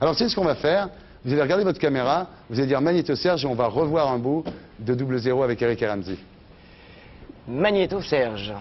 Alors, c'est ce qu'on va faire? Vous allez regarder votre caméra, vous allez dire Magnéto Serge et on va revoir un bout de double zéro avec Eric et Ramsey. Magnéto Serge.